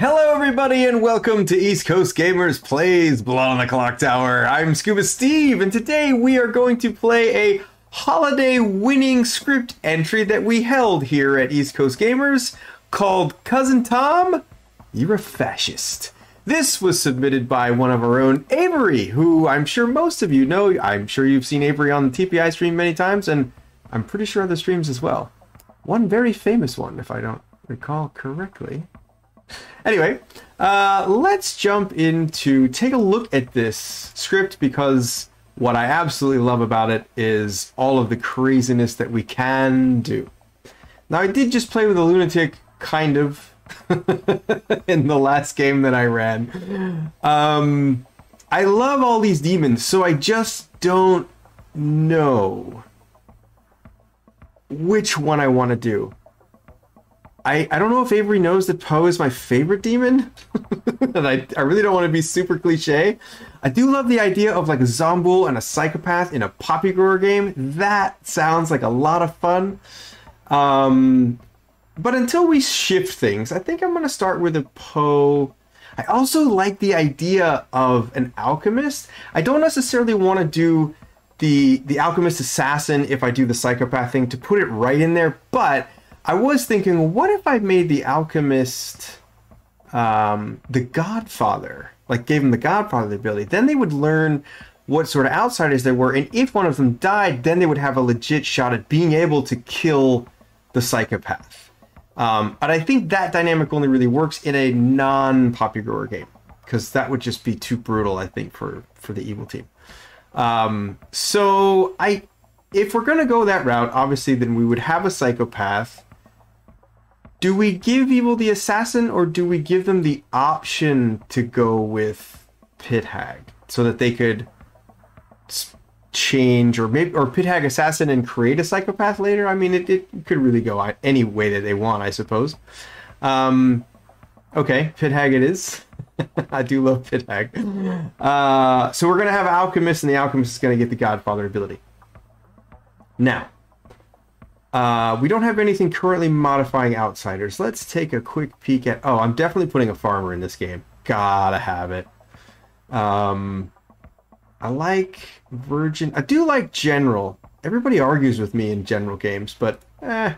Hello, everybody, and welcome to East Coast Gamers Plays Blood on the Clocktower. I'm Scuba Steve, and today we are going to play a holiday winning script entry that we held here at East Coast Gamers called Cousin Tom, You're a Fascist. This was submitted by one of our own, Avery, who I'm sure most of you know. I'm sure you've seen Avery on the TPI stream many times, and I'm pretty sure other streams as well. One very famous one, if I don't recall correctly. Anyway, uh, let's jump into take a look at this script because what I absolutely love about it is all of the craziness that we can do. Now, I did just play with a lunatic, kind of, in the last game that I ran. Um, I love all these demons, so I just don't know which one I want to do. I, I don't know if Avery knows that Po is my favorite demon. and I, I really don't want to be super cliche. I do love the idea of like a Zombuul and a psychopath in a Poppy Grower game. That sounds like a lot of fun. Um, but until we shift things, I think I'm going to start with a Po. I also like the idea of an alchemist. I don't necessarily want to do the the alchemist assassin if I do the psychopath thing to put it right in there, but I was thinking, what if I made the alchemist um, the Godfather? Like gave him the Godfather ability. Then they would learn what sort of outsiders there were, and if one of them died, then they would have a legit shot at being able to kill the psychopath. Um, but I think that dynamic only really works in a non-Poppy Grower game because that would just be too brutal, I think, for for the evil team. Um, so I, if we're gonna go that route, obviously, then we would have a psychopath do we give Evil the Assassin or do we give them the option to go with Pit Hag so that they could change or maybe or Pit Hag Assassin and create a psychopath later? I mean, it, it could really go any way that they want, I suppose. Um, okay, Pit Hag it is. I do love Pit Hag. Uh, so we're gonna have Alchemist, and the Alchemist is gonna get the Godfather ability. Now, uh, we don't have anything currently modifying outsiders. Let's take a quick peek at... Oh, I'm definitely putting a farmer in this game. Gotta have it. Um, I like Virgin... I do like General. Everybody argues with me in General games, but eh,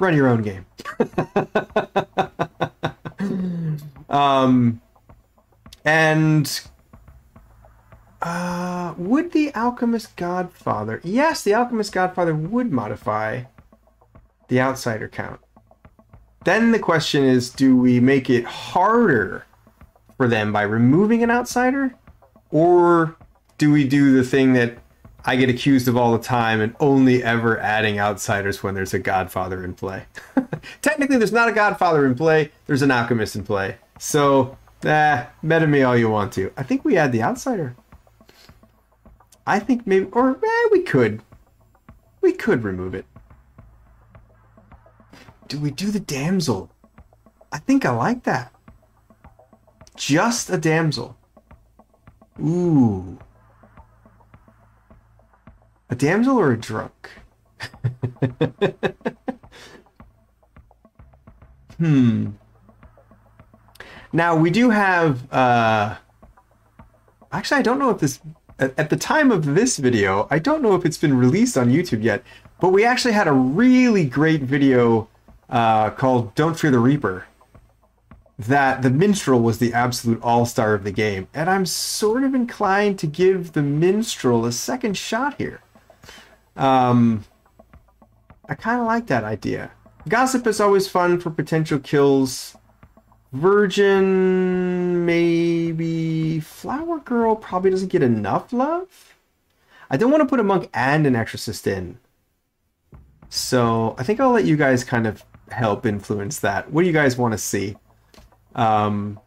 run your own game. um, and uh, would the Alchemist Godfather? Yes, the Alchemist Godfather would modify the outsider count. Then the question is do we make it harder for them by removing an outsider? Or do we do the thing that I get accused of all the time and only ever adding outsiders when there's a Godfather in play? Technically, there's not a Godfather in play, there's an Alchemist in play. So, eh, meta me all you want to. I think we add the outsider. I think maybe, or eh, we could. We could remove it. Do we do the damsel? I think I like that. Just a damsel. Ooh. A damsel or a drunk? hmm. Now we do have uh actually I don't know if this at the time of this video, I don't know if it's been released on YouTube yet, but we actually had a really great video uh, called Don't Fear the Reaper. That the Minstrel was the absolute all star of the game, and I'm sort of inclined to give the Minstrel a second shot here. Um, I kind of like that idea. Gossip is always fun for potential kills. Virgin, maybe. Flower Girl probably doesn't get enough love. I don't want to put a monk and an exorcist in. So I think I'll let you guys kind of help influence that. What do you guys want to see? Um,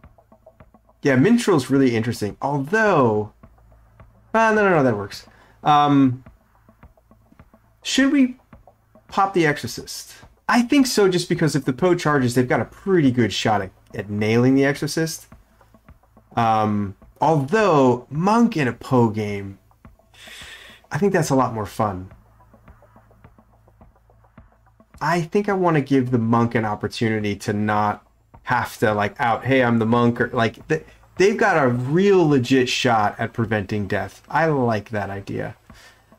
yeah, Minstrel's really interesting. Although, uh, no, no, no, that works. Um, should we pop the Exorcist? I think so, just because if the Po charges, they've got a pretty good shot at at nailing the Exorcist. Um, although Monk in a Po game, I think that's a lot more fun. I think I want to give the monk an opportunity to not have to like out. Hey, I'm the monk, or like they, they've got a real legit shot at preventing death. I like that idea.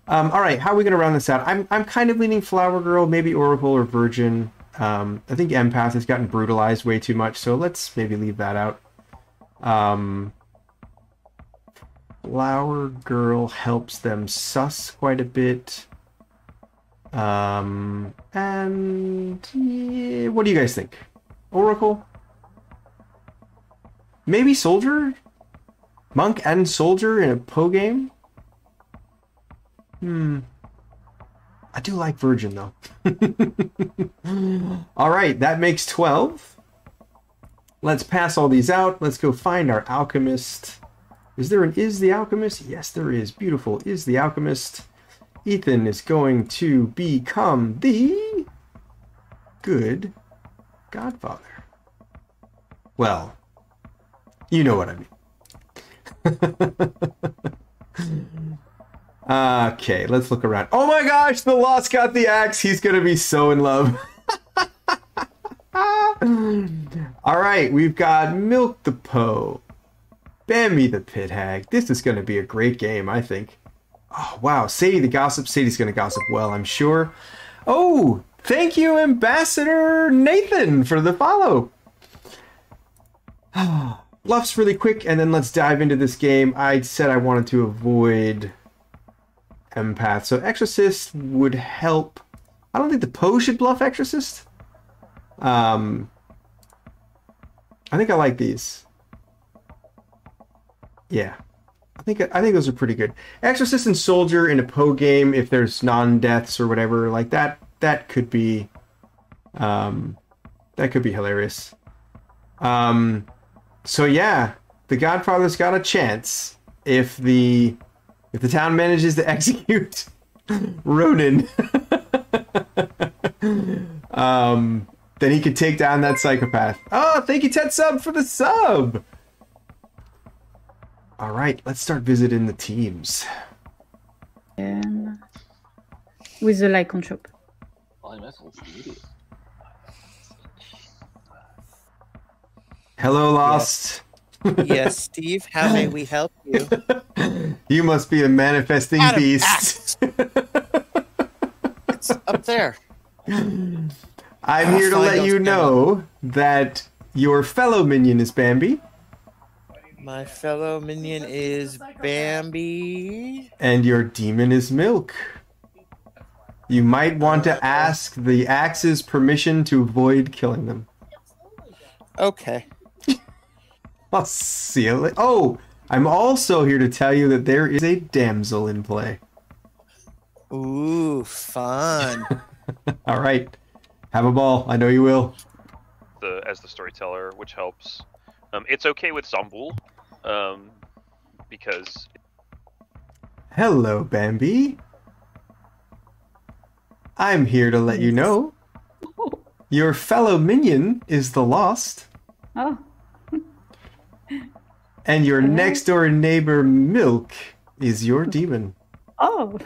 Um, all right, how are we gonna round this out? I'm I'm kind of leaning Flower Girl, maybe Oracle or Virgin. Um, I think Empath has gotten brutalized way too much, so let's maybe leave that out. Um, Flower Girl helps them sus quite a bit. Um, and yeah, what do you guys think? Oracle? Maybe Soldier? Monk and Soldier in a Po game? Hmm. I do like Virgin though. all right, that makes 12. Let's pass all these out. Let's go find our alchemist. Is there an is the alchemist? Yes, there is. Beautiful. Is the alchemist. Ethan is going to become the good godfather. Well, you know what I mean. okay, let's look around. Oh my gosh, the Lost got the axe. He's going to be so in love. All right, we've got Milk the Po, Bambi the Pit Hag. This is going to be a great game, I think. Oh, wow. Sadie the Gossip. Sadie's going to gossip well, I'm sure. Oh, thank you, Ambassador Nathan, for the follow. Bluffs really quick, and then let's dive into this game. I said I wanted to avoid Empath, so Exorcist would help. I don't think the Po should bluff Exorcist. Um, I think I like these. Yeah. I think I think those are pretty good. Exorcist and Soldier in a Po game, if there's non-deaths or whatever like that, that could be, um, that could be hilarious. Um, so yeah, the Godfather's got a chance if the if the town manages to execute Ronan. um, then he could take down that psychopath. Oh, thank you, Ted Sub, for the sub. All right, let's start visiting the teams. Um, with the Lycon shop. Hello, Lost. Yes, Steve. How may we help you? you must be a manifesting Adam, beast. it's up there. I'm I'll here to let you know that your fellow minion is Bambi, My fellow minion is Bambi. and your demon is Milk. You might want to ask the axes permission to avoid killing them. Okay. I'll see you later. Oh, I'm also here to tell you that there is a damsel in play. Ooh, fun. All right, have a ball. I know you will. the as the storyteller, which helps. Um, it's okay with Zombuul, um, because Hello, Bambi. I'm here to let you know your fellow minion is the Lost, Oh, and your next door neighbor Milk is your demon. oh.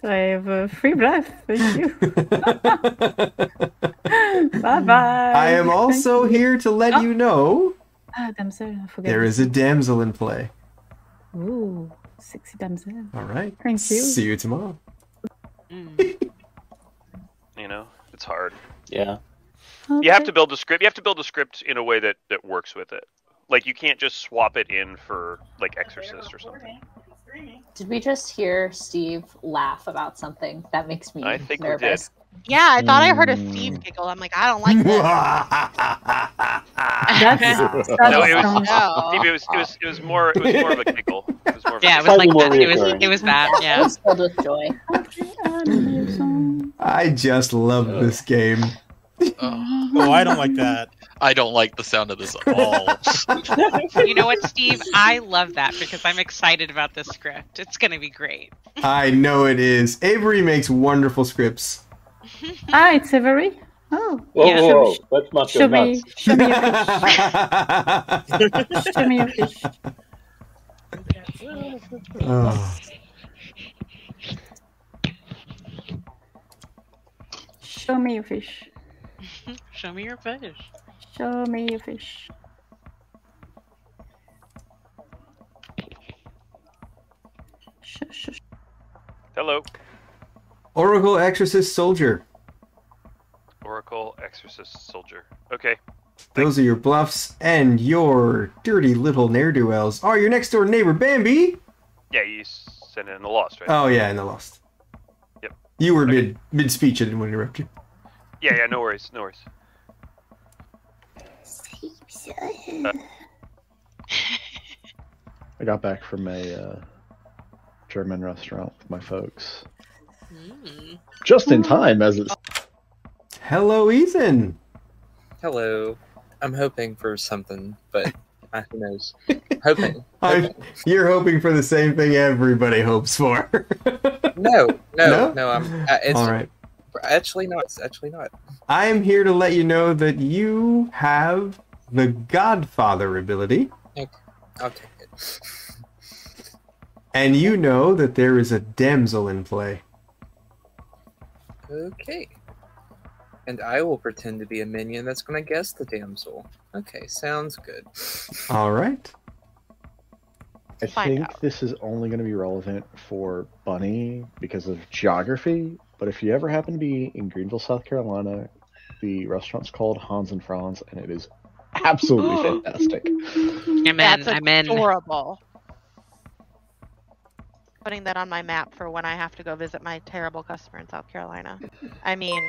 So I have a free breath. Thank you. bye bye. I am also here to let you know Ah, damsel. I forgot. there is a damsel in play. Ooh, sexy damsel. All right. Thank you. See you tomorrow. you know it's hard. Yeah. You have to build a script. You have to build a script in a way that that works with it. Like you can't just swap it in for like Exorcist or something. Did we just hear Steve laugh about something? That makes me I think we did. Yeah, I thought I heard a Mm. Steve giggle. I'm like, I don't like that. That's, that's No, it was- sounds- No. Steve, it was it was it was more it was more of a giggle. It was more of a Yeah, it was like that. It was, reoccurring. it was that. I Yeah. was filled with joy. I just love this game. Oh, Oh, I don't like that. I don't like the sound of this at all. You know what, Steve? I love that because I'm excited about this script. It's going to be great. I know it is. Avery makes wonderful scripts. Ah, it's Avery. Oh, Whoa, Yeah. whoa, whoa. Let's not go show me, nuts. show me your fish. Show me your fish. Oh. Show me your fish. Show me your fish. Show me your fish. Sh- sh- sh- Hello, Oracle Exorcist Soldier. Oracle Exorcist Soldier. Okay. Those are your bluffs, and your dirty little ne'er do wells are your next door neighbor Bambi. Yeah, you sent in the lost, right? Oh yeah, and the lost. Yep. You were mid mid speech. I didn't want to interrupt you. Yeah, yeah, no worries, no worries. I got back from a uh, German restaurant with my folks. Mm. Just in time, as it's Hello, Ethan. Hello. I'm hoping for something, but uh, who knows? Hoping. I, hoping. you're hoping for the same thing everybody hopes for. No, no, No? no. I'm. Uh, it's All right. Actually not. Actually not. I am here to let you know that you have the Godfather ability, I'll take it. and you know that there is a damsel in play. Okay. And I will pretend to be a minion that's going to guess the damsel. Okay, sounds good. All right. I Find think out. this is only going to be relevant for Bunny because of geography. But if you ever happen to be in Greenville, South Carolina, the restaurant's called Hans and Franz, and it is absolutely fantastic. I'm in. That's I'm in. adorable. Putting that on my map for when I have to go visit my terrible customer in South Carolina. I mean,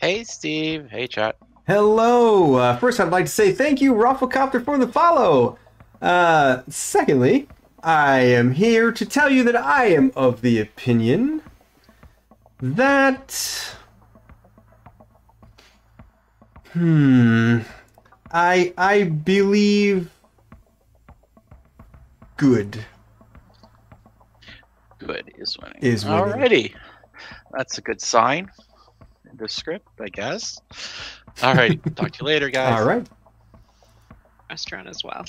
Hey, Steve. Hey, chat. Hello. Uh, first, I'd like to say thank you, Rafflecopter, for the follow. Uh, secondly, I am here to tell you that I am of the opinion that. Hmm. I I believe good Good is winning. is winning. Alrighty. That's a good sign. in The script, I guess. Alright. Talk to you later, guys. All right. Restaurant as well.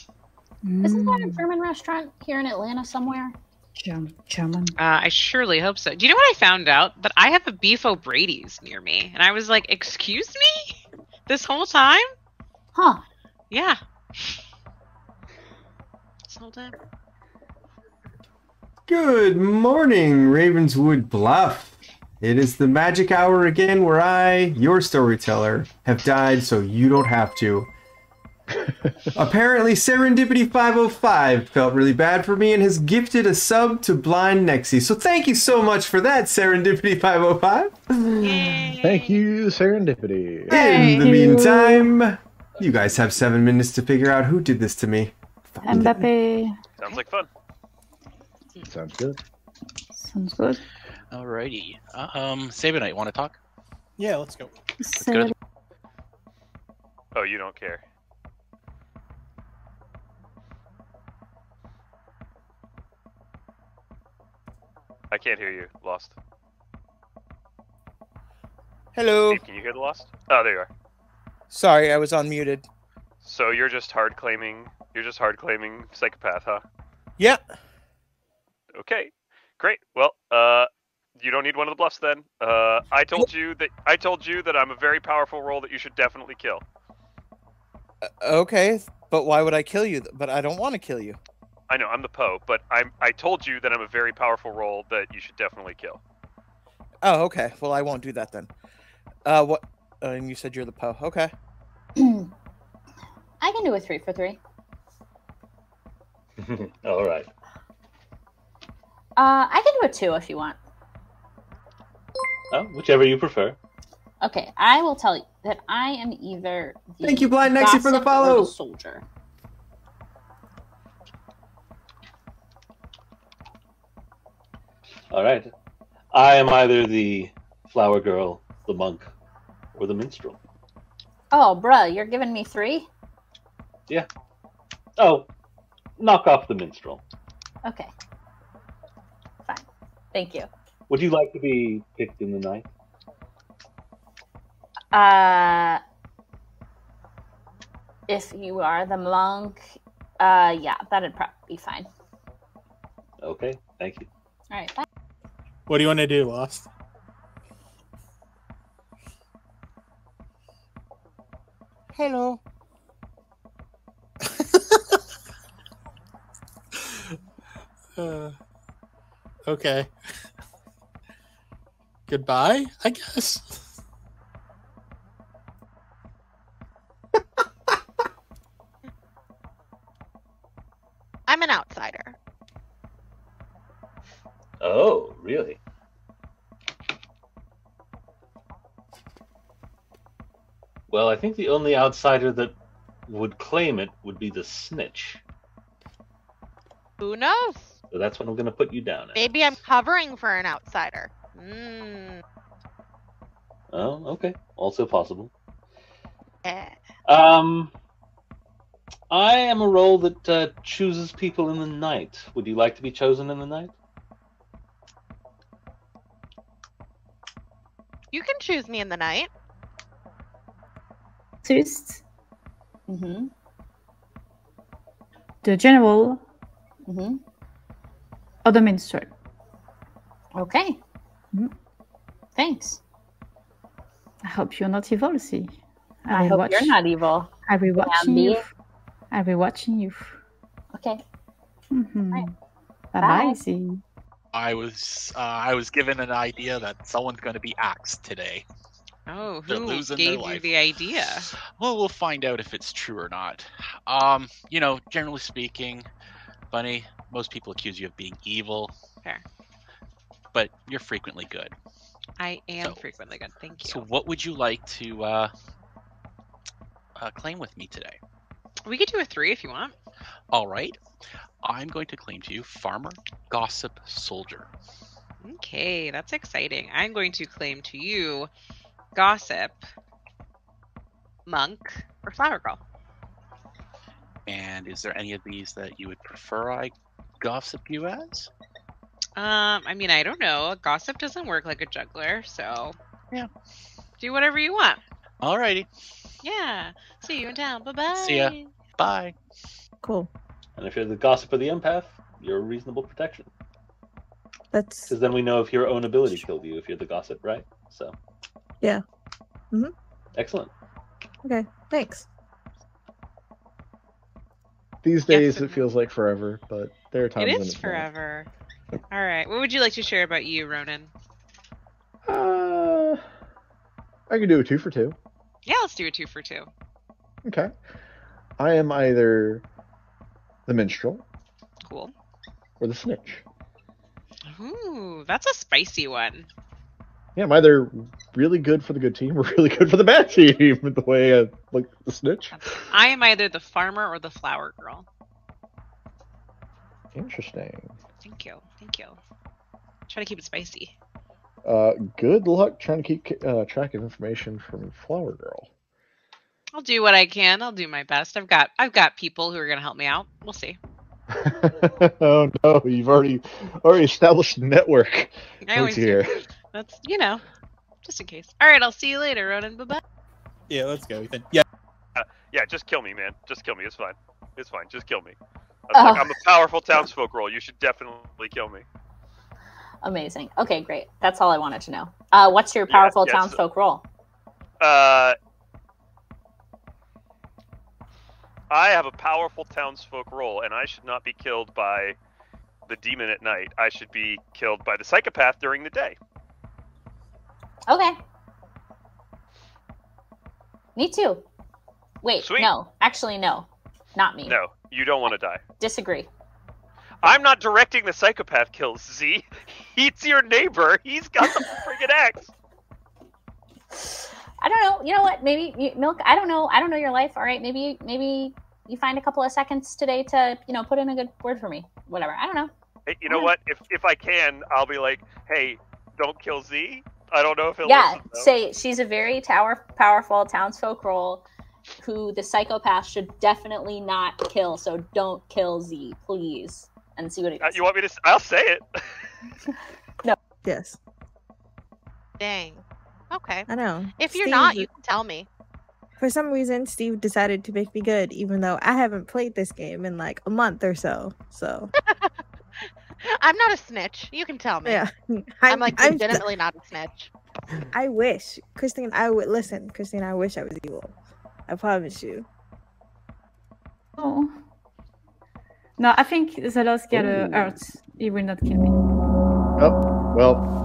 Isn't that a Mm, German restaurant here in Atlanta somewhere? German. German. Uh, I surely hope so. Do you know what I found out? That I have a Beef O'Brady's near me, and I was like, "Excuse me," this whole time. Huh. Yeah. This whole time. Good morning, Ravenswood Bluff. It is the magic hour again where I, your storyteller, have died so you don't have to. Apparently, Serendipity 505 felt really bad for me and has gifted a sub to Blind Nexi. So thank you so much for that, Serendipity 505. Thank you, Serendipity. In the meantime, you guys have seven minutes to figure out who did this to me. Find. Mbappe. Sounds like fun. Sounds good. Sounds good. Alrighty. Um, Sabinite, want to talk? Yeah, let's go. Say Oh, you don't care. I can't hear you. Lost. Hello. Steve, can you hear the lost? Oh, there you are. Sorry, I was unmuted. So you're just hard claiming. You're just hard claiming psychopath, huh? Yeah. Okay, great. Well, uh, you don't need one of the bluffs then. Uh, I told you that I told you that I'm a very powerful role that you should definitely kill. Uh, okay, but why would I kill you? But I don't want to kill you. I know I'm the Po, but I'm I told you that I'm a very powerful role that you should definitely kill. Oh, okay. Well, I won't do that then. Uh, what? Uh, and you said you're the Po. Okay. I can do a three for three. All right. Uh, I can do a two if you want. Oh, whichever you prefer. Okay, I will tell you that I am either the Thank you, Blind Nexie, for the gossip or follow. soldier. All right. I am either the flower girl, the monk, or the minstrel. Oh, bruh, you're giving me three? Yeah. Oh, knock off the minstrel. Okay. Fine. Thank you. Would you like to be picked in the night? Uh, if you are the monk, uh, yeah, that'd probably be fine. Okay, thank you. All right, bye. What do you want to do, Lost? Hello. Uh, okay. Goodbye, I guess. Well, I think the only outsider that would claim it would be the snitch. Who knows? So that's what I'm going to put you down at. Maybe I'm covering for an outsider. Mm. Oh, okay. Also possible. Eh. Um, I am a role that uh, chooses people in the night. Would you like to be chosen in the night? You can choose me in the night. Tyst. Mm-hmm. The general Mm-hmm. or the minstrel. Okay. Mhm. Thanks. I hope you're not evil, see. I hope you're not evil. I'll be watching you. I'll be watching you. Okay. Mm-hmm. Right. Bye Bye. bye, see. I was uh, I was given an idea that someone's going to be axed today. Oh, who gave you the idea? Well, we'll find out if it's true or not. Um, you know, generally speaking, Bunny, most people accuse you of being evil, Fair. but you're frequently good. I am So- frequently good. Thank you. So, what would you like to uh, uh, claim with me today? we could do a three if you want. All right, I'm going to claim to you Farmer, Gossip, Soldier. Okay, that's exciting. I'm going to claim to you gossip, monk, or flower girl. And is there any of these that you would prefer I gossip you as? Um, I mean, I don't know. Gossip doesn't work like a juggler, so Yeah. do whatever you want. Alrighty, Yeah. See you in town. Bye bye. See ya. bye. Cool. And if you're the gossip or the empath, you're a reasonable protection. That's Because then we know if your own ability killed you if you're the gossip, right? So, yeah. Mm-hmm. excellent. Okay. Thanks. These days and- it feels like forever, but there are times when is it's not. forever. All right. What would you like to share about you, Ronan? Uh, I can do a two for two. Yeah, let's do a two for two. Okay. I am either the minstrel Cool. or the snitch. Ooh, that's a spicy one. Yeah, I'm either really good for the good team or really good for the bad team. The way I like the snitch. I am either the farmer or the flower girl. Interesting. Thank you. Thank you. Try to keep it spicy. Uh, good luck trying to keep uh, track of information from Flower Girl. I'll do what I can. I'll do my best. I've got I've got people who are gonna help me out. We'll see. oh no, you've already already established a network. I always do. Dear. That's you know, just in case. All right, I'll see you later, Ronan. Bye bye. Yeah, let's go, Ethan. Yeah. Uh, yeah, just kill me, man. Just kill me. It's fine. It's fine. Just kill me. I was like, Oh. I'm a powerful townsfolk role. You should definitely kill me. Amazing. Okay, great. That's all I wanted to know. Uh, what's your Yeah, powerful yes. townsfolk role? Uh, I have a powerful townsfolk role, and I should not be killed by the demon at night. I should be killed by the psychopath during the day. Okay. Me too. Wait, Sweet. no. Actually, no. Not me. No, you don't want to die. Disagree. I'm not directing the psychopath kills, Z. He's your neighbor. He's got the friggin' axe. I don't know. You know what? Maybe you, milk. I don't know. I don't know your life. All right. Maybe maybe you find a couple of seconds today to you know put in a good word for me. Whatever. I don't know. Hey, you know what? If if I can, I'll be like, hey, don't kill Z. I don't know if he'll yeah. listen. Say she's a very tower powerful townsfolk role, who the psychopath should definitely not kill. So don't kill Z, please, and see what it Uh, you want me to? I'll say it. No. Yes. Dang. Okay. I know. If you're Steve- not, you can tell me. For some reason, Steve decided to make me good, even though I haven't played this game in like a month or so. So I'm not a snitch. You can tell me. yeah, I'm, like I'm- legitimately not a snitch. I wish Christine. I would listen, Christine. I wish I was evil. I promise you. Oh. No, I think the lost get uh, hurt. He will not kill me. Oh, well.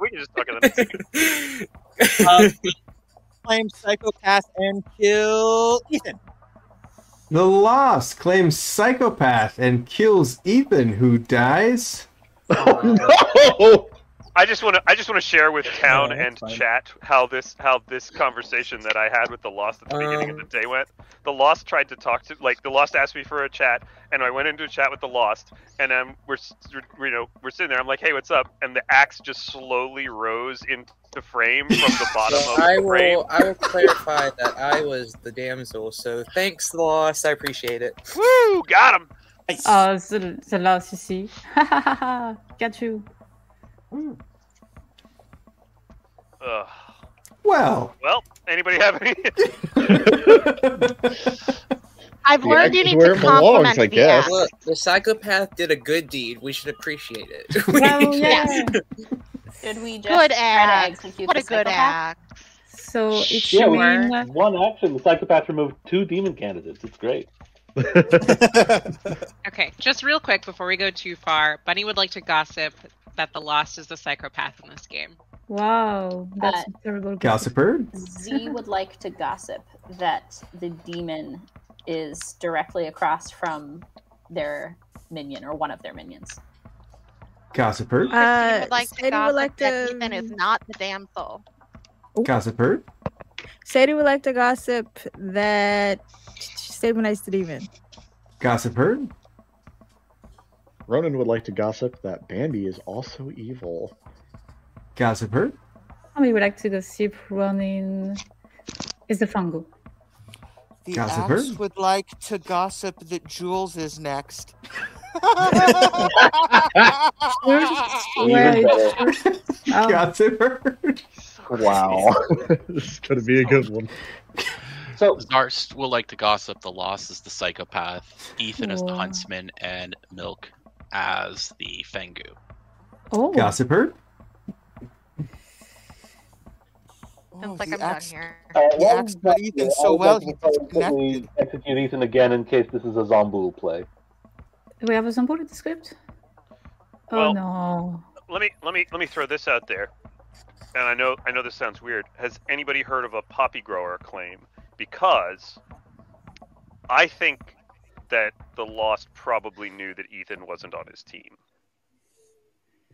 We can just talk about it. Um, claim psychopath and kill Ethan. The Lost claims psychopath and kills Ethan, who dies. Oh I just want to I just want to share with Town that's and fine. chat how this how this conversation that I had with the Lost at the beginning of Um, the day went. The Lost tried to talk to like the Lost asked me for a chat, and I went into a chat with the Lost, and um we're s- you know we're sitting there. I'm like, hey, what's up? And the axe just slowly rose into frame from the bottom So of I the frame. will I will clarify that I was the damsel. So thanks, the loss. I appreciate it. Woo! Got him. Oh, the, the lost, you see. Got you. Ugh. Well, Well, anybody have any? I've The learned you need to it belongs, compliment I the guess. axe. Look, the psychopath did a good deed. We should appreciate it. Oh, yeah. Should we just Good try to axe. What a good psychopath? axe. So it's Yeah, we- showing. One action, the psychopath removed two demon candidates. It's great. Okay, just real quick before we go too far, Bunny would like to gossip that the Lost is the psychopath in this game. Wow, that's Uh, a terrible. Gossiper. Z would like to gossip that the demon is directly across from their minion or one of their minions. Gossiper. Christine Uh, would like to Sadie would gossip like that to- demon is not the damsel. Gossiper. Sadie would like to gossip that stabilize the demon. Gossiper. Ronan would like to gossip that Bambi is also evil. Gossiper. We would like to gossip running. Is the fungal. The Gossiper? axe would like to gossip that Jules is next. Wait. Gossiper. Wow. this is going to be a good one. So Zarst will like to gossip the loss is the psychopath, Ethan as the huntsman, and Milk as the Fang Gu. oh. Gossiper. Oh, Sounds like I'm done axe- here. Uh, The well, axe yeah, Ethan so well like he to quickly disconnected. Execute Ethan again in case this is a Zombu play. Do we have a Zombuul in the script? Oh Well- no. let me let me let me throw this out there. And I know I know this sounds weird. Has anybody heard of a poppy grower claim? Because I think that the Lost probably knew that Ethan wasn't on his team.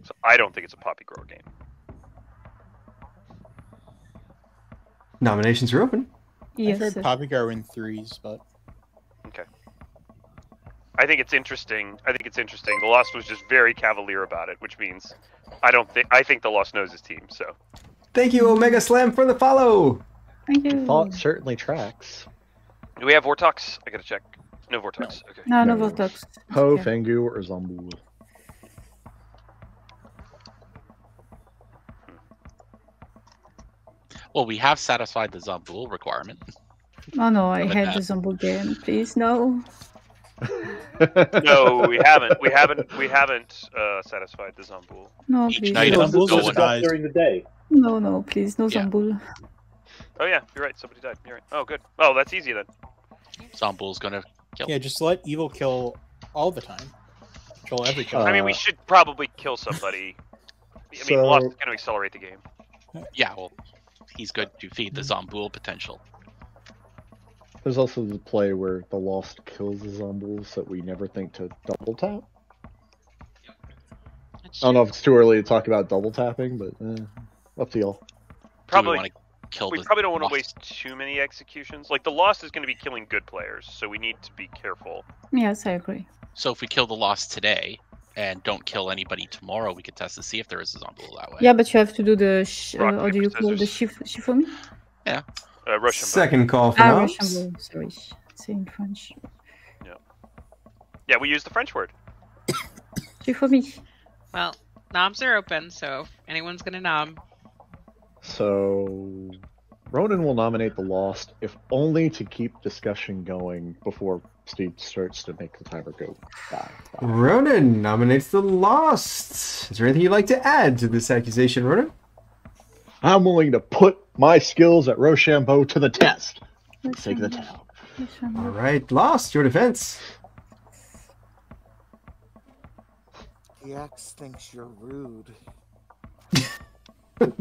So I don't think it's a poppy grower game. Nominations are open. Yes. I've heard Poppy Grow in threes, but Okay. I think it's interesting. I think it's interesting. The Lost was just very cavalier about it, which means I don't think I think the Lost knows his team. So Thank you, Omega Slam, for the follow. Thank you. Thought certainly tracks. do we have Vortox? I gotta check. No Vortox. Okay. No, no No. Vortox. Ho, Okay. Fang Gu, or Zombuul. Well, we have satisfied the Zombuul requirement. Oh no, I Like had that. the Zombuul game. Please, no. No, we haven't. We haven't. We haven't uh, satisfied the Zombuul. No, Each please. night no. is Zombuul's going just Stuff dies. during the day. No, no, please, no Yeah. Zombuul. Oh yeah, you're right. Somebody died. You're right. Oh good. Oh, that's easy then. Zombuul's gonna kill. yeah, just let evil kill all the time. Kill every kill. I mean, we Uh, should probably kill somebody. I mean, so- Lost is going to accelerate the game. Yeah, well, he's good to feed the Zombuul potential. There's also the play where the Lost kills the Zombuls that we never think to double tap. That's I don't know if it's too early to talk about double tapping, but eh, up to y'all. Probably. want to kill We the probably don't want to waste too many executions. Like the Lost is going to be killing good players, so we need to be careful. Yes, I agree. So if we kill the Lost today and don't kill anybody tomorrow, we could test to see if there is a Zombuul that way. Yeah, but you have to do the sh- uh, Rock, how do you call the scissors. shif- shifumi? Uh, Russian. Second call for Ah, noms. Russian Sorry, say in French. Yeah. Yeah, we use the French word. Shifumi. Well, knobs are open, so if anyone's gonna knob. So Ronan will nominate the Lost, if only to keep discussion going before Steve starts to make the timer go by. Ronan nominates the Lost. Is there anything you'd like to add to this accusation, Ronan? I'm willing to put my skills at Rochambeau to the test. for the sake the town. All right, Lost, your defense. The axe thinks you're rude.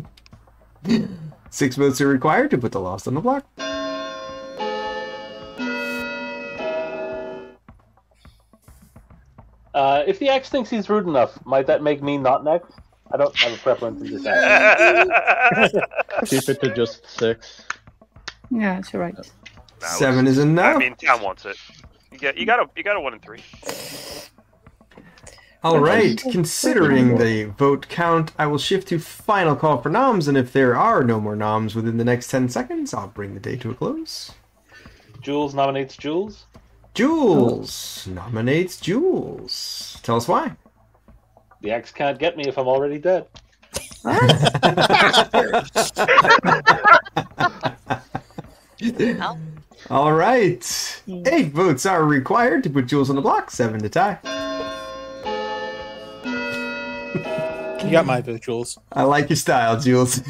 Six votes are required to put the Lost on the block. Uh, if the X thinks he's rude enough, might that make me not next? I don't have a preference in this action. Keep it to just six. Yeah, that's right. Seven is enough. I mean, town wants it. You get, you got a, you got a one and three. All right, considering the vote count, I will shift to final call for noms, and if there are no more noms within the next 10 seconds, I'll bring the day to a close. Jules nominates Jules. Jules nominates Jules. Tell us why. The X can't get me if I'm already dead. All right. Hmm. Eight votes are required to put Jules on the block, seven to tie. You got my vote, Jules. I like your style, Jules.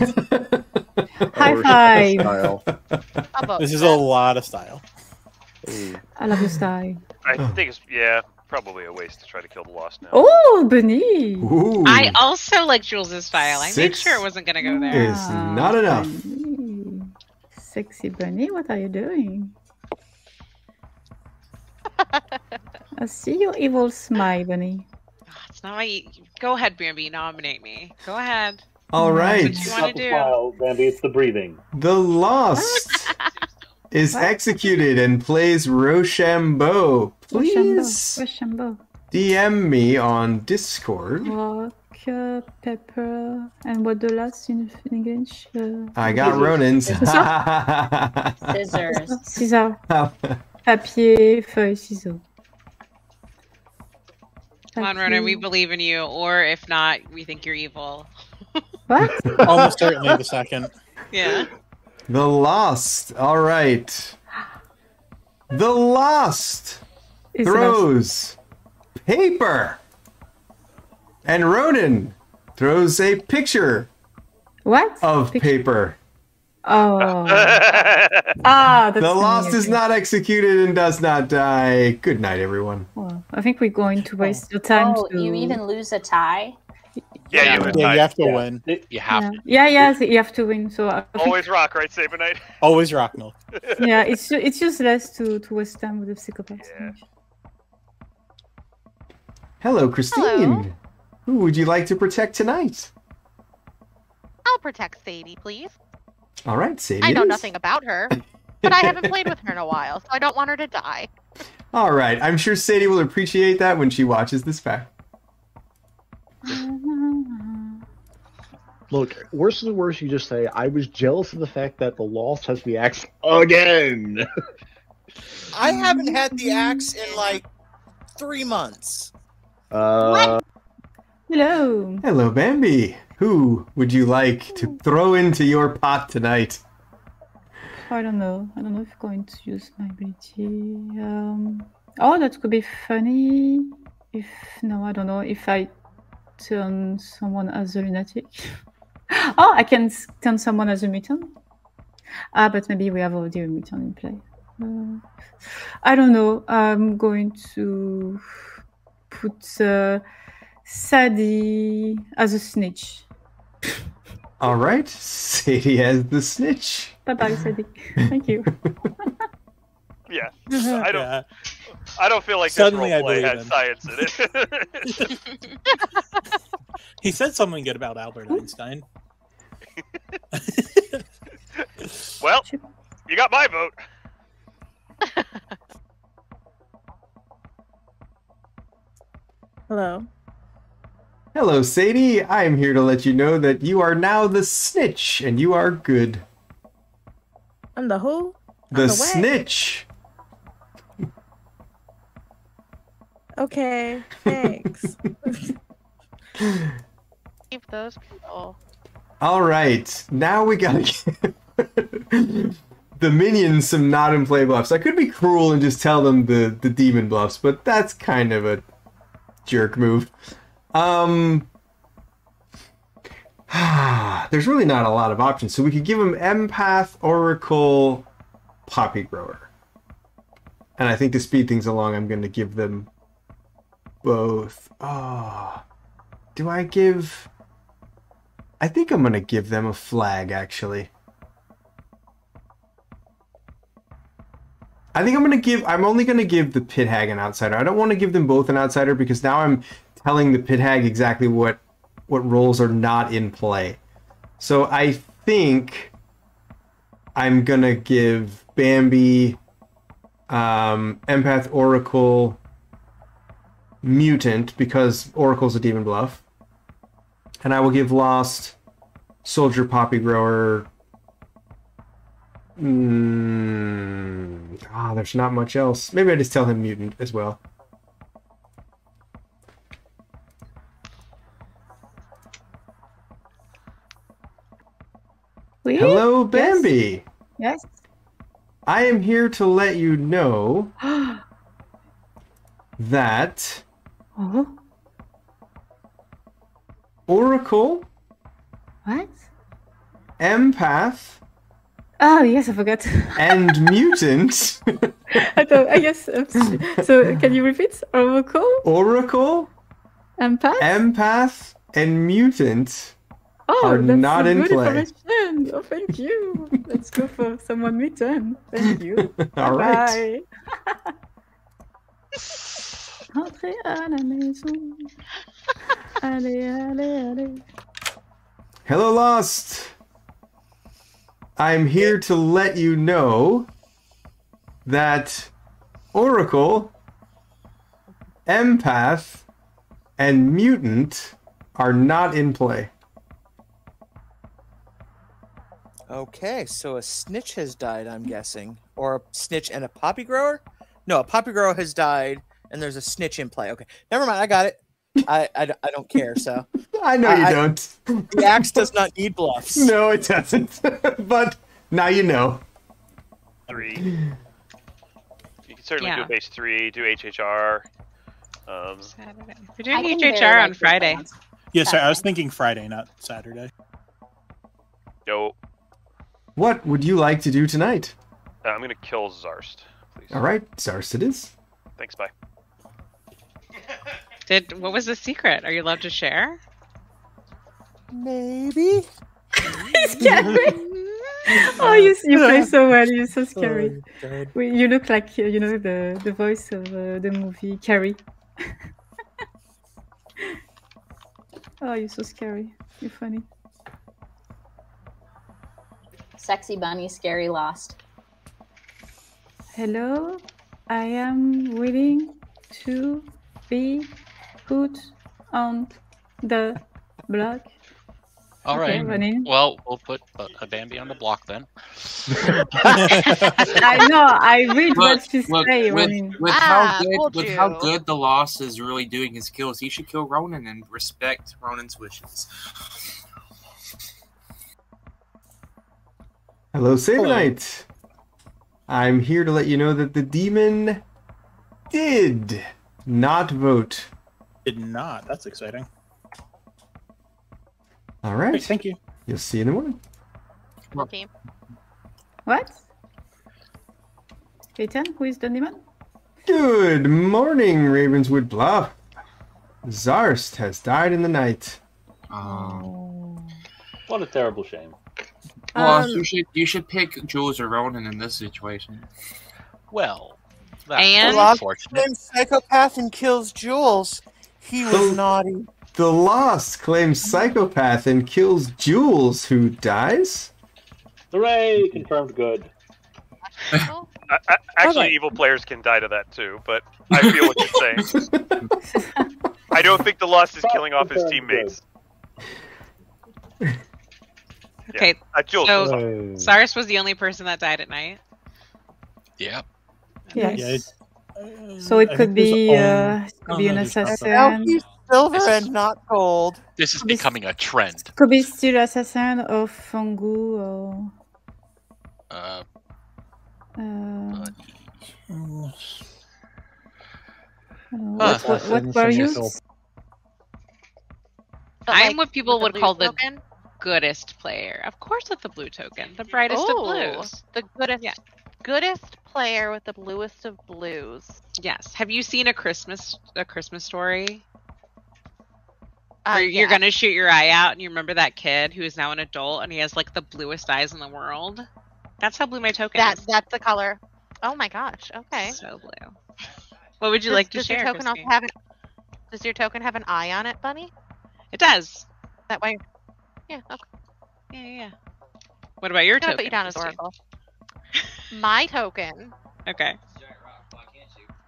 High five. This is a lot of style. I love your style. I think it's yeah, probably a waste to try to kill the lost now. Oh, Bunny. Ooh. I also like Jules's style. I made sure it wasn't gonna go there. It's not enough. Bunny. Sexy Bunny, what are you doing? I see your evil smile, Bunny. Oh, it's not my. Go ahead, Bambi. Nominate me. Go ahead. All right. What you want to Not the do? smile, Bambi, it's the breathing. The Lost is executed and plays Rochambeau. Please Rochambeau. DM me on Discord. Rock, uh, pepper, and what the last in English? Uh, I got Ronan's. Scissors. Scissors. Papier, feuille, ciseaux. Come on, Ronan. We believe in you. Or if not, we think you're evil. What? Almost certainly the second. Yeah. The Lost. All right. The Lost Is throws paper. And Ronan throws a picture What? of paper. Oh. ah, that's the Lost funny, is not executed and does not die. Good night, everyone. Well, I think we're going to waste your time Oh, to. you even lose a tie? Yeah, you, Yeah, you have to win. You have yeah. to. yeah, yeah, you have to win. So I uh, think, Always rock, right, Saber Knight? Always rock no. yeah, it's ju- it's useless to to waste time with the psychopaths. Hello, Christine. Who would you like to protect tonight? I'll protect Sadie, please. All right, Sadie. I know is. nothing about her, but I haven't played with her in a while, so I don't want her to die. All right, I'm sure Sadie will appreciate that when she watches this back. Look, worse than worse, you just say, I was jealous of the fact that the Lost has the axe again. I haven't had the axe in like three months. Uh, Hello. Hello, Bambi. Who would you like to throw into your pot tonight? I don't know. I don't know if I'm going to use my ability. Um, oh, that could be funny. If no, I don't know. If I turn someone as a lunatic. oh, I can turn someone as a mutant. Ah, but maybe we have already a mutant in play. Uh, I don't know. I'm going to put uh, Sadie as a snitch. All right, Sadie has the snitch. Bye bye, Sadie. Thank you. Yeah. I don't. Yeah. I don't feel like Suddenly this I roleplay believe him. science in it. He said something good about Albert Einstein. well, you got my vote. Hello. Hello, Sadie. I am here to let you know that you are now the snitch, and you are good. I'm the who? The, the what? snitch. Okay, thanks. Keep those people. All right, now we gotta give the minions some not in play bluffs. I could be cruel and just tell them the the demon bluffs, but that's kind of a jerk move. Um, there's really not a lot of options. So we could give them Empath, Oracle, Poppy Grower. And I think to speed things along, I'm going to give them both. Oh, do I give. I think I'm going to give them a flag, actually. I think I'm going to give. I'm only going to give the Pit Hag an outsider. I don't want to give them both an outsider because now I'm telling the Pit Hag exactly what what roles are not in play. So I think I'm gonna give Bambi, um, Empath, Oracle, Mutant because Oracle's a demon bluff, and I will give Lost, Soldier, Poppy Grower. Mm, ah, there's not much else. Maybe I just tell him Mutant as well. Oui? Hello, Yes. Bambi. Yes. I am here to let you know that Oh, Oracle, what? Empath, Oh, yes, I forgot. and Mutant. I thought, I guess. uh, so, can you repeat? Oracle, Oracle, Empath? Empath, and Mutant Oh, are that's not in good play. information. Oh, thank you. Let's go for someone return. Thank you. All right. Bye. Entrez à la maison. Allez, allez, allez. Hello, Lost. I'm here to let you know that Oracle, Empath, and Mutant are not in play. Okay, so a snitch has died, I'm guessing. Or a snitch and a poppy grower? No, a poppy grower has died, and there's a snitch in play. Okay, never mind, I got it. I, I, don't- I don't care, so. I know you don't. The axe does not need bluffs. No, it doesn't. but now you know. Three. You can certainly Yeah. do base three, do HHR. Um, We're doing can HHR on like Friday. Yeah, sorry, I was thinking Friday, not Saturday. no, What would you like to do tonight? uh, I'm gonna kill Zarst. Please. All right, Zarst it is. Thanks, bye. Did what was the secret? Are you allowed to share? Maybe. He's scary. oh, you you play so well. You're so scary. Oh, We- you look like uh, you know the the voice of uh, the movie Carrie. oh, you're so scary. You're funny. Sexy bunny, scary lost. Hello, I am willing to be put on the block. All Okay, right. running. Well, we'll put a, a Bambi on the block then. I know. I read what Look, she look, say. with, running. with Ah, how good with how good the loss is really doing his kills, he should kill Ronan and respect Ronan's wishes. Hello, Sabanite. I'm here to let you know that the demon did not vote. Did not. That's exciting. All right. Great, thank you. You'll see you in the morning. Team. What? Peyton, who is the demon? Good morning, Ravenswood Bluff. Zarst has died in the night. Oh. What a terrible shame. well, Um, you should you should pick Jules or Ronan in this situation. Well, that's And- unfortunate. Then psychopath and kills Jules. He was Oh. naughty. The Lost claims psychopath and kills Jules, who dies. Hooray! Confirmed good. I, I, actually, Alright. evil players can die to that too, but I feel what you're saying. I don't think the lost is killing off his teammates. Okay, Uh, Jules, so- Cyrus was the only person that died at night. Yep. Yes. Yeah, it- So it I could be uh, it oh, could be no, an there's not that. Now assassin. he's silver and not gold. This is becoming a trend. Could be still assassin of Fang Gu or Uh, uh, I don't know. Huh. what, what, what were you? I'm like, what people would call loot the token? goodest player? Of course, with the blue token, the brightest Ooh, of blues. The goodest, goodest player with the bluest of blues. Yes. Have you seen a Christmas a Christmas story? Uh, Where you're yeah. gonna shoot your eye out, and you remember that kid who is now an adult, and he has like the bluest eyes in the world. That's how blue my token That is. that's the color. Oh my gosh. Okay. So blue. What would you Does- like to does share? Your token also have an, does your token have an eye on it, Bunny? It does. That way. Yeah. Okay. Yeah, yeah. yeah. What about your I'm token? put you down as? Oracle. My token Okay.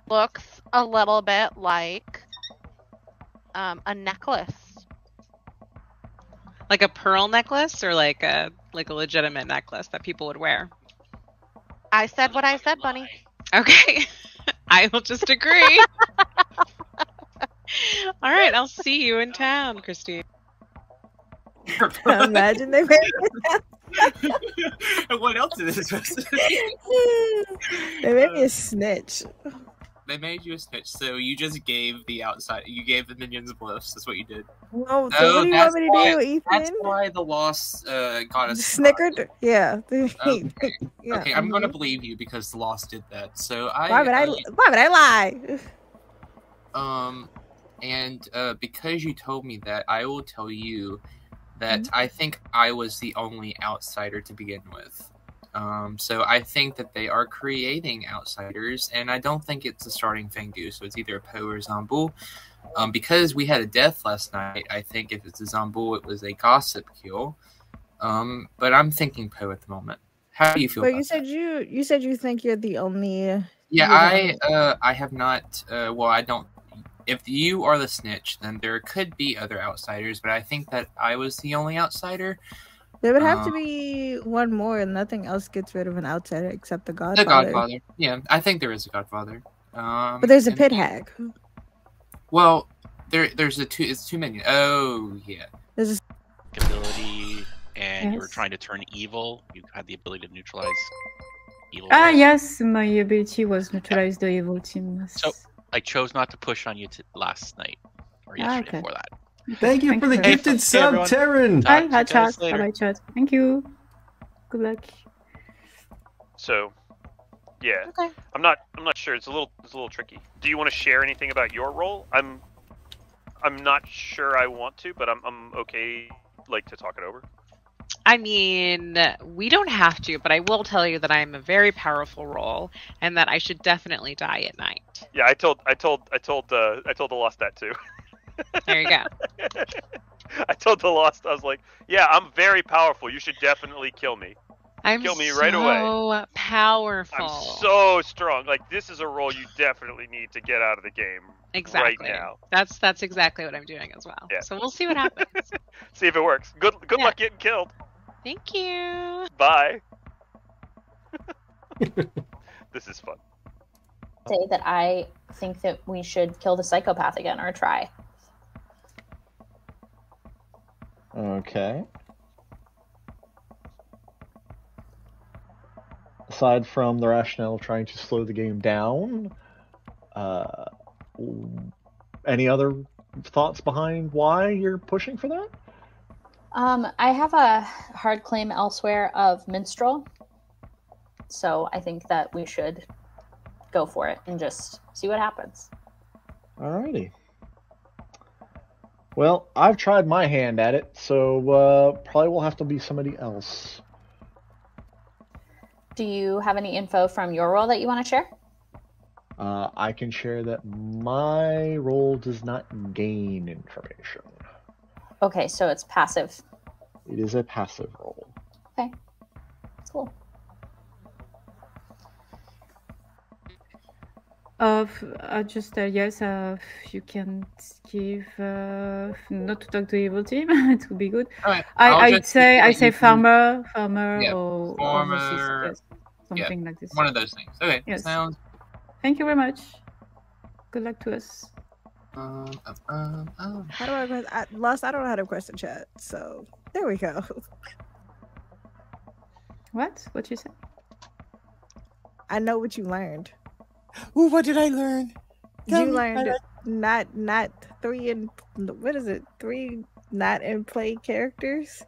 looks a little bit like um, a necklace. Like a pearl necklace, or like a like a legitimate necklace that people would wear. I said what I said, Bunny. Okay. I will just agree. All right, I'll see you in town, Christine. Imagine they made what else is this? they made me a snitch. they made you a snitch, so you just gave the outside. You gave the minions bliffs. That's what you did. No, so what do you that's want me to why- do, Ethan? That's why the loss uh, got us. Snickered? Yeah. Okay. yeah. okay, I'm gonna mhm. believe you because the loss did that. So I. Why would I? uh, Why would I lie? Um, and uh, because you told me that, I will tell you that I think I was the only outsider to begin with. Um, so I think that they are creating outsiders, and I don't think it's a starting Fang Gu. So it's either a Po or Zombuul. Um, because we had a death last night, I think if it's a Zombuul, it was a gossip kill. Um, but I'm thinking Po at the moment. How do you feel? But about you said you you said you think you're the only. yeah, I uh, I have not. Uh, well, I don't. If you are the snitch, then there could be other outsiders, but I think that I was the only outsider. There would have to Uh, be one more, and nothing else gets rid of an outsider except the Godfather. The Godfather. Godfather. Yeah, I think there is a Godfather. Um, But there's a pit hag. Well, there there's a two. It's too many. Oh yeah. There's a ability, and you were trying to turn evil. You had the ability to neutralize evil. Ah, rolls. yes, my ability was neutralize the evil team. So I chose not to push on you to last night or Ah, yesterday okay. before that. Thank you Thank for the you. gifted Hey, sub, everyone. Terran. Hi, Talk hi, to you guys chat. later. Bye, chat. Thank you. Good luck. So, yeah, Okay. I'm not. I'm not sure. It's a little. It's a little tricky. Do you want to share anything about your role? I'm. I'm not sure I want to, but I'm. I'm okay. Like to talk it over. I mean, we don't have to, but I will tell you that I am a very powerful role, and that I should definitely die at night. Yeah, I told. I told. I told. Uh, I told the lost that too. There you go. I told the lost. I was like, yeah, I'm very powerful. You should definitely kill me. I'm Kill me right away. so powerful. I'm so strong. Like this is a role you definitely need to get out of the game exactly. right now. That's that's exactly what I'm doing as well. Yeah. So we'll see what happens. See if it works. Good. Good Yeah. luck getting killed. Thank you. Bye. this is fun. Say that I think that we should kill the psychopath again or try. Okay. Aside from the rationale of trying to slow the game down, uh, any other thoughts behind why you're pushing for that? Um, I have a hard claim elsewhere of minstrel, so I think that we should go for it and just see what happens. Alrighty. Well, I've tried my hand at it, so uh, probably will have to be somebody else. Do you have any info from your role that you want to share? Uh, I can share that my role does not gain information. Okay, so it's passive. It is a passive role. Okay, cool. Uh, f- uh, just uh, yes, uh, if you can give uh, not to talk to evil team, it would be good. Alright, I I'll I'd say I say you- farmer, farmer, Yeah, or or farmer, overseas, yes, yeah, something like this. One of those things. Okay. Yes. Sounds. Thank you very much. Good luck to us. Um, um, um, um. How do I, quest- I lost? I don't know how to question chat. So there we go. What? What you said? I know what you learned. Ooh, what did I learn? Tell you me, learned I- not not three and what is it? Three not in play characters.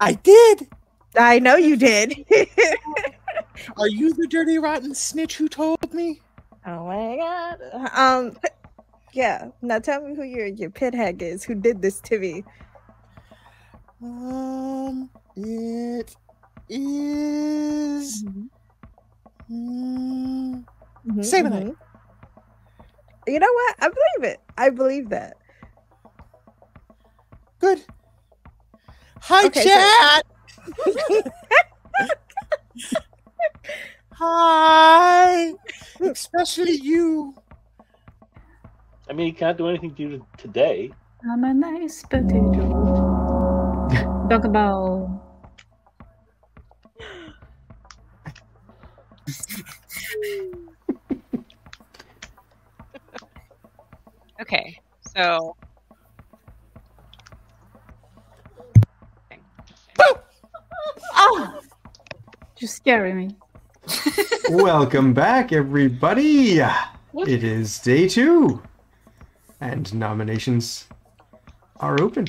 I did. I know you did. Are you the dirty rotten snitch who told me? oh my god. Um. Yeah. Now tell me who your your pit hag is. Who did this to me? Um, it is. Mm, Mhm, Sabanite. mhm. You know what? I believe it. I believe that. Good. Hi, Okay, so- chat. Hi. Especially you. I mean, he can't do anything to you today. I'm a nice potato. Talk about. Okay, so Oh! You're scaring me. Welcome back, everybody. It is day two, and nominations are open.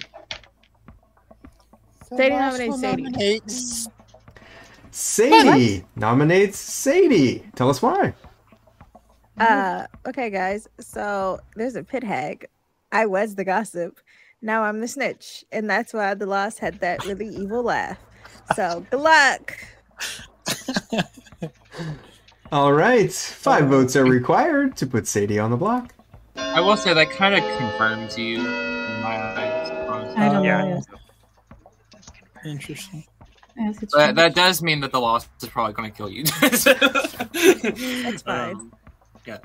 Sadie nominates Sadie. Nominates. Sadie nominates Sadie. Tell us why. Uh, okay, guys. So there's a pit hag. I was the gossip. Now I'm the snitch, and that's why the lost had that really evil laugh. So good luck. All right, five votes are required to put Sadie on the block. I will say that kind of confirms you in my eyes. honestly. I don't Yeah. know. Yes, Interesting. yes But that does mean that the lost is probably going to kill you. That's fine. Um, yeah.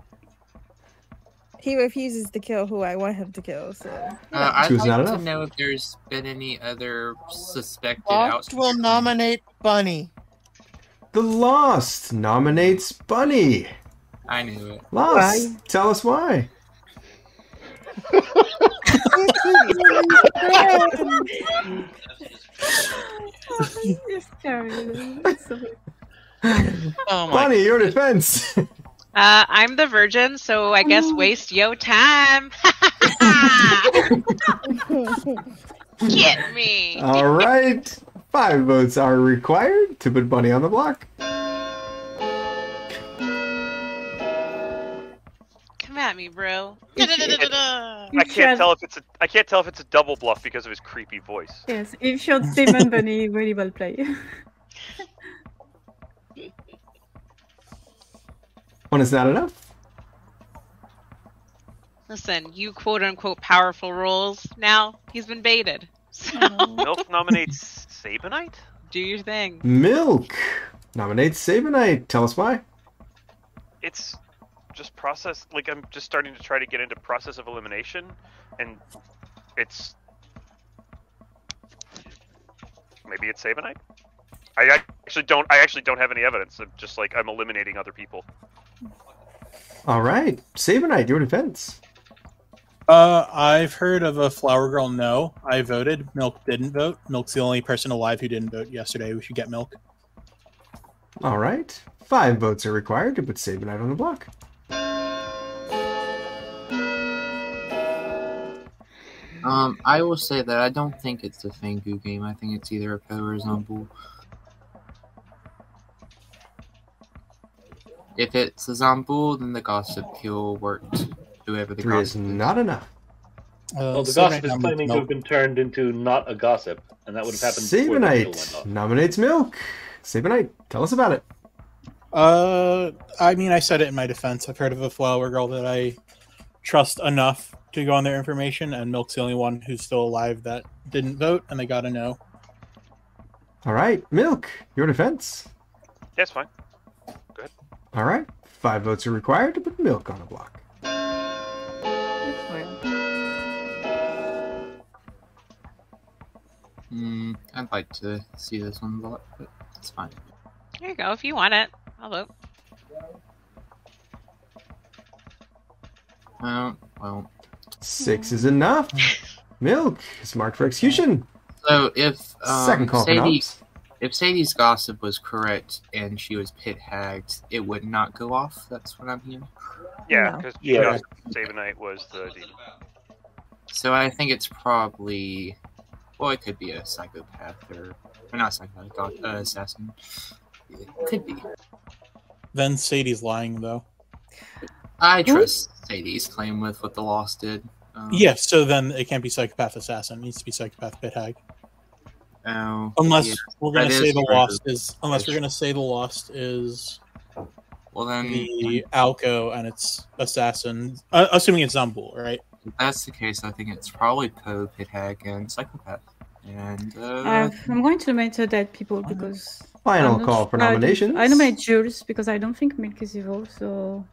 He refuses to kill who I want him to kill. So Uh, I'd Two's like to enough. know if there's been any other suspected Lost will nominate Bunny. The Lost nominates Bunny. I knew it. Lost, tell us why. Oh my Bunny, your defense. uh, I'm the virgin, so I guess waste yo time. Get me. All right, five votes are required to put Bunny on the block. At me, bro. I can't tell if it's a I can't tell if it's a double bluff because of his creepy voice. Yes, if shot Demon Bunny, very well played. One is not enough. Listen, you quote unquote powerful roles. Now he's been baited. So Milk nominates Sabanite. do your thing. Milk nominates Sabanite. Tell us why. It's just process. Like I'm just starting to try to get into process of elimination, and it's maybe it's Sabanite. I actually don't. I actually don't have any evidence. I'm just like I'm eliminating other people. All right, Sabanite, your defense. Uh, I've heard of a flower girl. No, I voted. Milk didn't vote. Milk's the only person alive who didn't vote yesterday. We should get Milk. All right, five votes are required to put Sabanite on the block. Um, I will say that I don't think it's a Fang Gu game. I think it's either a Po or a Zombuul. If it's a Zombuul, then the Gossip Kill worked. Whoever the Three is Gossip not enough. Uh, Well, the gossip is nominates claiming to have been turned into not a gossip, and that would have happened before the kill went Sabanite nominates Milk. Sabanite, tell us about it. Uh, I mean, I said it in my defense. I've heard of a flower girl that I trust enough to go on their information, and Milk's the only one who's still alive that didn't vote, and they got to know. All right, Milk, your defense. Yeah, it's fine. All right, five votes are required to put Milk on the block. Hmm, I'd like to see this one block, but it's fine. There you go. If you want it, I'll vote. Oh, well. Six is enough. Milk is marked for execution. So if um, Second call for Sadie, if Sadie's gossip was correct and she was pit hagged, it would not go off. That's what I'm hearing. Yeah, No. because Yeah. Sabanite was the demon. So I think it's probably Well, it could be a psychopath or, or not psychopath, god, uh, assassin. It could be. Then Sadie's lying though. I trust Sadie's claim with what the Lost did. Um, Yes, so then it can't be psychopath assassin. It needs to be psychopath pit hag. Oh, Unless yeah, we're gonna that say the true. lost is unless we're gonna say the lost is Well then, the Alco and it's assassin. Uh, assuming it's Zombuul, right? if that's the case, I think it's probably Po, Pit Hag, and Psychopath. And uh, Uh, I'm going to nominate uh, dead people because. Final call for sure I don't- nominations. I nominate Jules because I don't think Milk is evil, so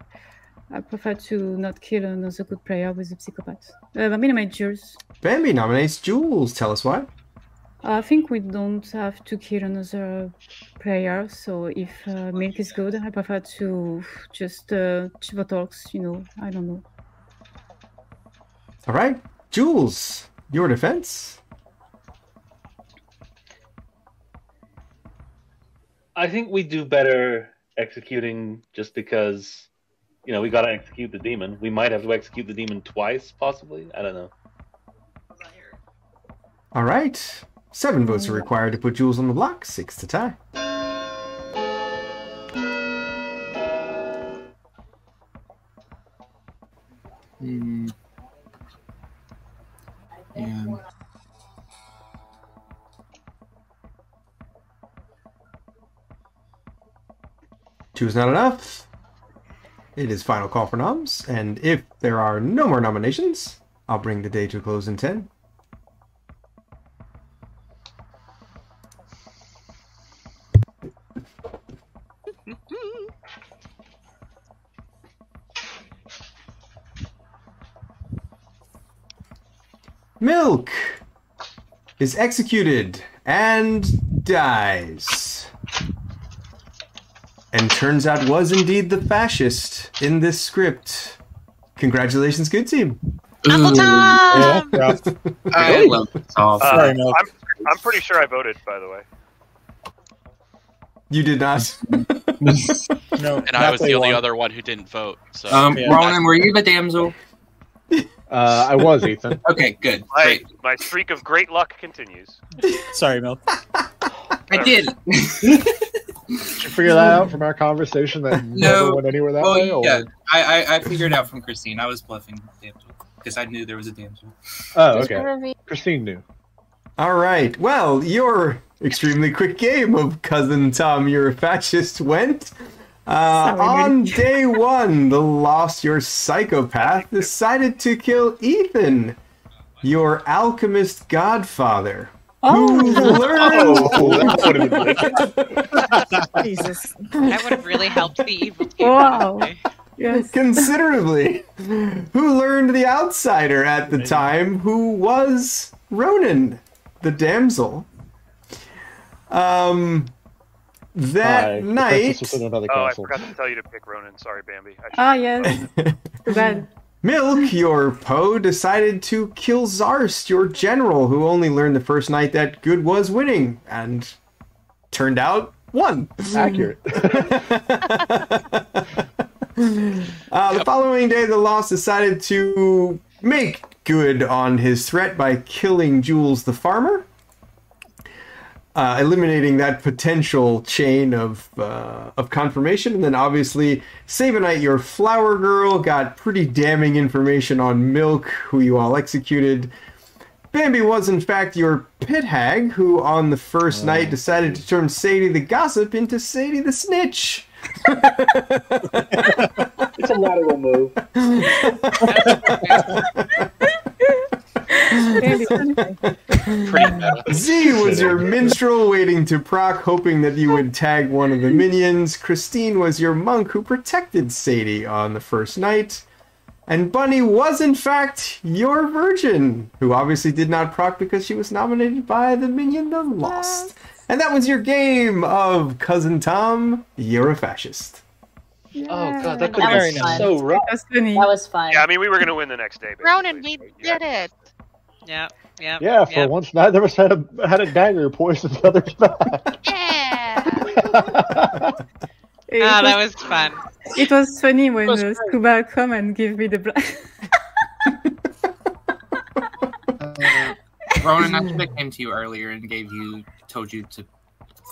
I prefer to not kill another good player with a psychopath. Uh, I'm gonna nominate Jules. Bambi nominates Jules. Tell us why. I think we don't have to kill another player, so if uh, Milk is good, I prefer to just uh, talks. you know, I don't know. All right, Jules, your defense. I think we do better executing just because, you know, we got to execute the demon. We might have to execute the demon twice, possibly. I don't know. All right, seven votes are mm. required to put Jules on the block. Six to tie. Two is not enough. It is final call for noms, and if there are no more nominations, I'll bring the day to a close in ten. Milk is executed and dies. And turns out was indeed the fascist in this script. Congratulations, good team. Uncle Tom! I love this off. Uh, Sorry, Milk. I'm, I'm pretty sure I voted, by the way. You did not. No, And I was the only won. other one who didn't vote. So Um, Yeah. Ronan, were you the damsel? Uh, I was Ethan. Okay, good. My, Great. my streak of great luck continues. Sorry, Mel. I did. Did you figure that out from our conversation that never No. went anywhere that well, way? Or... yeah, I, I I figured it out from Christine. I was bluffing damsel because I knew there was a damsel. Oh, okay. Christine knew. All right. Well, your extremely quick game of cousin Tom, you're a fascist went. Uh, on day one, the lost your psychopath decided to kill Ethan, your alchemist godfather. Oh, Who learned? Jesus. That would have really helped the evil team. Wow. yes. considerably. who learned the outsider at the time, who was Ronan, the damsel. Um, that Hi, night, princess was in another Oh, I forgot to tell you to pick Ronan. Sorry, Bambi. I should- Ah, yes. Too bad. Milk, your Po, decided to kill Zarst, your general, who only learned the first night that good was winning, and turned out won. Accurate. Uh, the following day, the Lost decided to make good on his threat by killing Jules the farmer, uh, eliminating that potential chain of uh, of confirmation. And then, obviously, Sabanite, your flower girl, got pretty damning information on Milk, who you all executed. Bambi was, in fact, your pit hag, who on the first night decided to turn Sadie the gossip into Sadie the snitch. It's a lateral move. pretty meta. Z was your minstrel waiting to proc, hoping that you would tag one of the minions. Christine was your monk who protected Sadie on the first night. And Bunny was, in fact, your virgin, who obviously did not proc because she was nominated by the minion The Lost. And that was your game of Cousin Tom, You're a Fascist. Oh god, that That could have was been so rough. That was fun. Yeah, I mean, we were going to win the next day. Basically, Ronan, we did it. Yep. Yep. Yeah, for yep. once neither of us had a had a dagger poison the other's back. Yeah. It Ah, that was- was fun. It was funny when was uh. Scuba come and give me the black. Ronan, I should have came to you earlier and gave you, told you to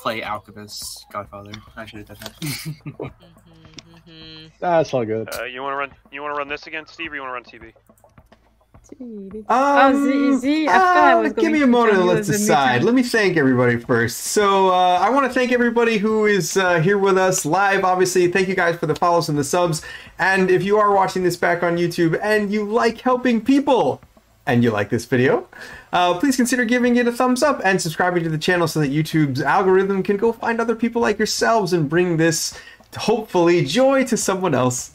play Alchemist Godfather. I should have done that. That's all good. Uh, you want to run? You want to run this again, Steve? Or you want to run TV? Um, oh, Z, Z, uh, give me a moment and let's decide. Let me thank everybody first. So uh, I want to thank everybody who is uh, here with us live. Obviously, thank you guys for the follows and the subs. And if you are watching this back on YouTube and you like helping people, and you like this video, uh, please consider giving it a thumbs up and subscribing to the channel so that YouTube's algorithm can go find other people like yourselves and bring this hopefully joy to someone else.